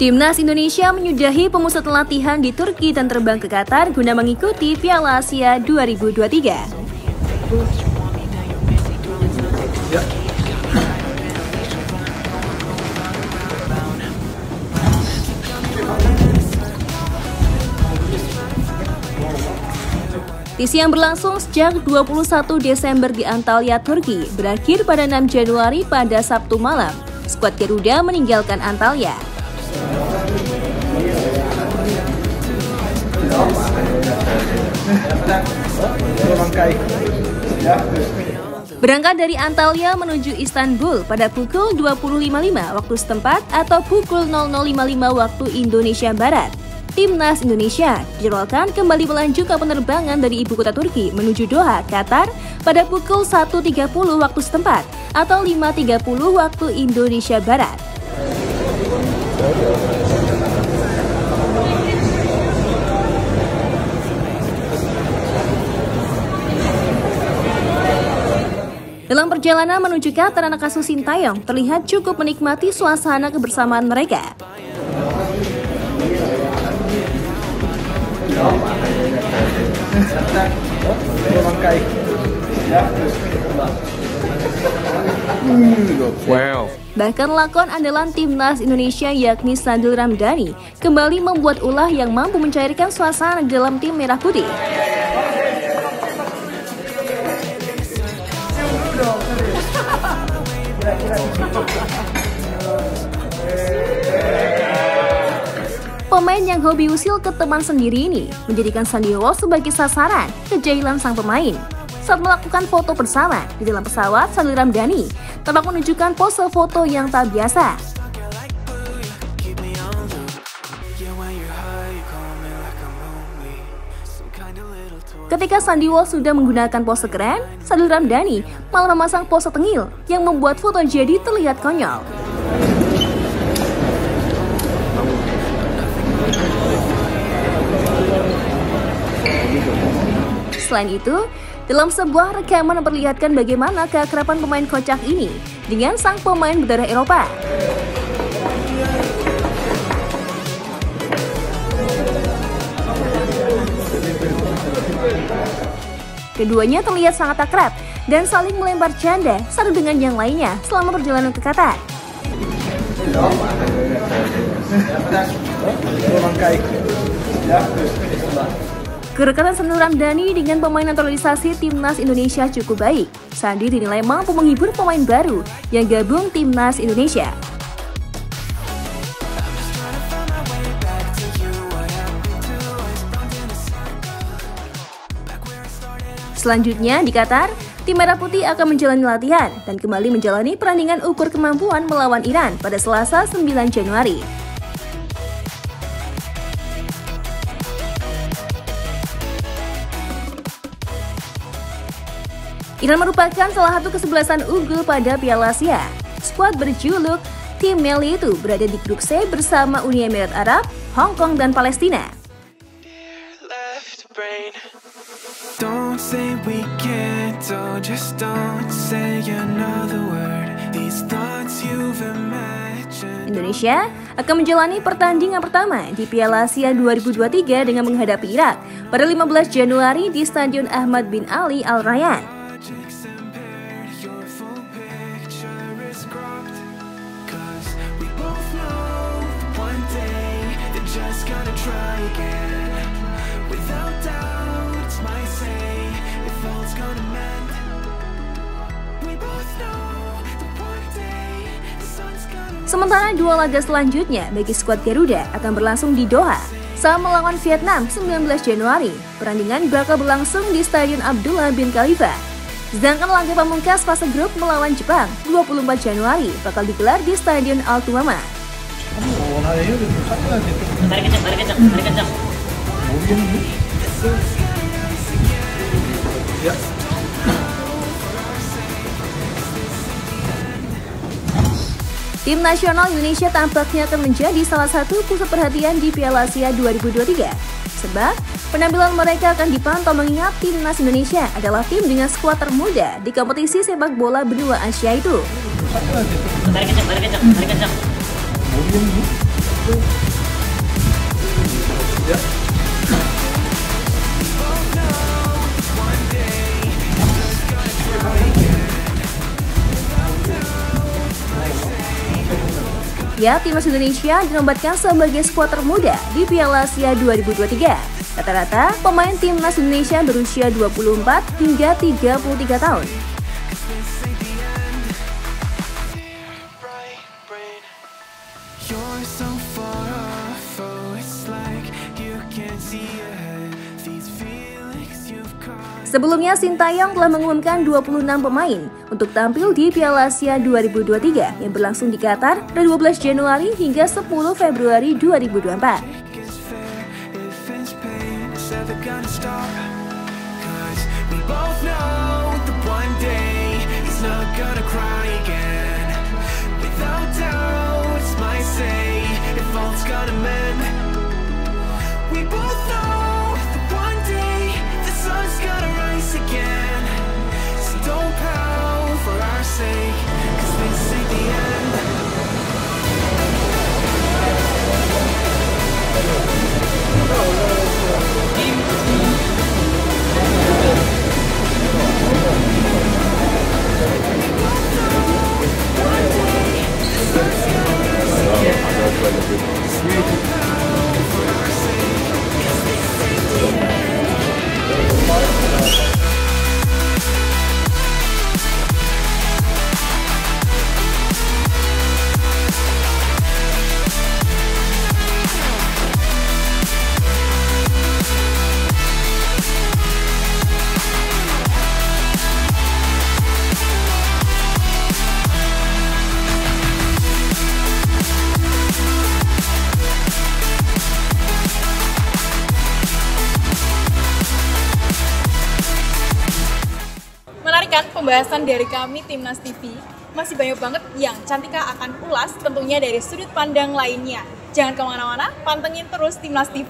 Timnas Indonesia menyudahi pemusat latihan di Turki dan terbang ke Qatar guna mengikuti Piala Asia 2023. Tisi yang berlangsung sejak 21 Desember di Antalya, Turki, berakhir pada 6 Januari pada Sabtu malam. Skuad Garuda meninggalkan Antalya. Berangkat dari Antalya menuju Istanbul pada pukul 20.55 waktu setempat atau pukul 00.55 waktu Indonesia Barat. Timnas Indonesia dijadwalkan kembali melanjutkan penerbangan dari ibu kota Turki menuju Doha, Qatar pada pukul 1.30 waktu setempat atau 5.30 waktu Indonesia Barat. Dalam perjalanan menuju Qatar, anak asuh Sintayong terlihat cukup menikmati suasana kebersamaan mereka. Wow. Bahkan lakon andalan timnas Indonesia yakni Sadil Ramdhani kembali membuat ulah yang mampu mencairkan suasana dalam tim merah putih. Pemain yang hobi usil ke teman sendiri ini menjadikan Sandiwo sebagai sasaran kejailan sang pemain. Saat melakukan foto bersama di dalam pesawat, Sandi Ramdhani tampak menunjukkan pose foto yang tak biasa. Ketika Sandiwo sudah menggunakan pose keren, Sadil Ramdhani malah memasang pose tengil yang membuat foto jadi terlihat konyol. Selain itu, dalam sebuah rekaman memperlihatkan bagaimana keakraban pemain kocak ini dengan sang pemain berdarah Eropa. Keduanya terlihat sangat akrab dan saling melempar canda satu dengan yang lainnya selama perjalanan ke Qatar. Kerekatan Sandi Ramdhani dengan pemain naturalisasi timnas Indonesia cukup baik. Sandi dinilai mampu menghibur pemain baru yang gabung timnas Indonesia. Selanjutnya di Qatar, tim Merah Putih akan menjalani latihan dan kembali menjalani perandingan ukur kemampuan melawan Iran pada Selasa 9 Januari. Iran merupakan salah satu kesebelasan unggul pada Piala Asia. Skuad berjuluk Tim Meli itu berada di grup C bersama Uni Emirat Arab, Hong Kong, dan Palestina. Don't say we can't, oh just don't say another word. These thoughts you've imagined. Indonesia akan menjalani pertandingan pertama di Piala Asia 2023 dengan menghadapi Irak pada 15 Januari di Stadion Ahmad bin Ali Al Rayyan. just gonna try again Sementara dua laga selanjutnya bagi skuad Garuda akan berlangsung di Doha saat melawan Vietnam 19 Januari. Perandingan bakal berlangsung di Stadion Abdullah bin Khalifa. Sedangkan laga pamungkas fase grup melawan Jepang 24 Januari bakal digelar di Stadion Al Tuama. Tarik tarik tarik. Ya. Tim nasional Indonesia tampaknya akan menjadi salah satu pusat perhatian di Piala Asia 2023. Sebab Penampilan mereka akan dipantau mengingat timnas Indonesia adalah tim dengan skuad termuda di kompetisi sepak bola benua Asia itu. Tarik kencang, tarik kencang, tarik kencang. Ya, timnas Indonesia dinobatkan sebagai skuad termuda di Piala Asia 2023. Rata-rata, pemain timnas Indonesia berusia 24 hingga 33 tahun. Sebelumnya, Sintayong telah mengumumkan 26 pemain untuk tampil di Piala Asia 2023 yang berlangsung di Qatar dari 12 Januari hingga 10 Februari 2024. Kan pembahasan dari kami Timnas TV. Masih banyak banget yang Cantika akan ulas tentunya dari sudut pandang lainnya. Jangan ke mana-mana, pantengin terus Timnas TV.